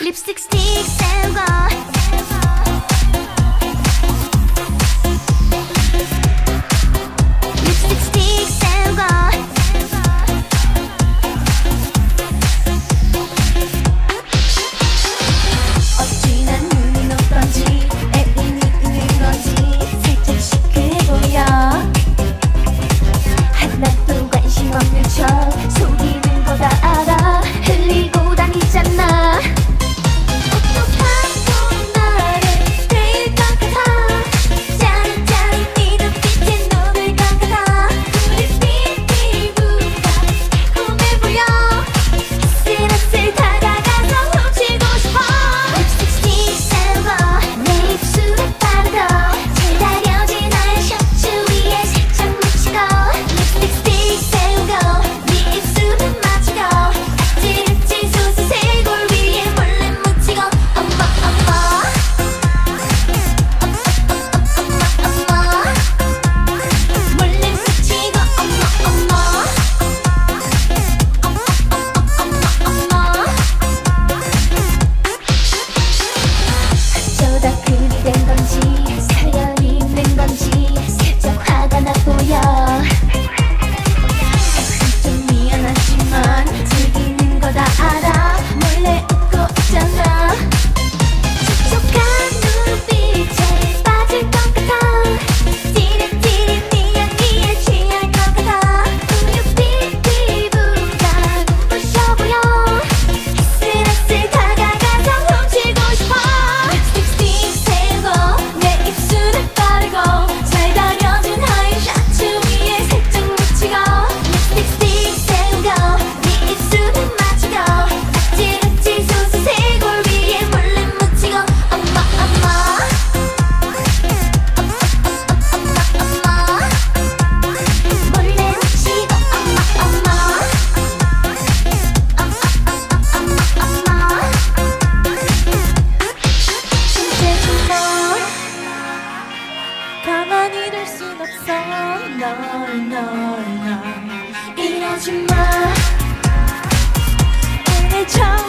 립스틱 스틱 세우고 없어. 널널널 이러지 마. 애정.